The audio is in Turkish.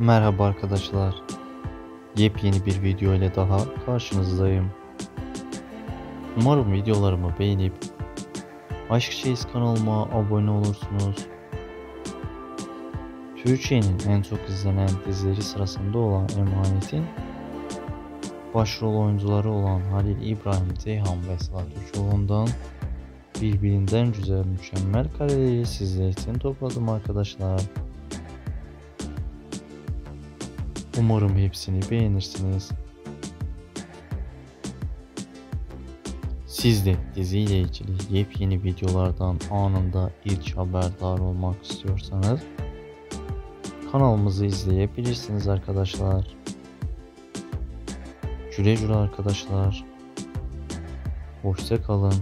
Merhaba arkadaşlar. Yepyeni bir video ile daha karşınızdayım. Umarım videolarımı beğenip Aşk Şeyiz kanalıma abone olursunuz. Türkiye'nin en çok izlenen dizileri sırasında olan Emanet'in başrol oyuncuları olan Halil İbrahim Ceyhan ve Sıla Türkoğlu'ndan birbirinden güzel mükemmel kareleri sizler için topladım arkadaşlar. Umarım hepsini beğenirsiniz. Siz de diziyle ilgili yepyeni videolardan anında ilk haberdar olmak istiyorsanız kanalımızı izleyebilirsiniz arkadaşlar. Güle güle arkadaşlar. Hoşça kalın.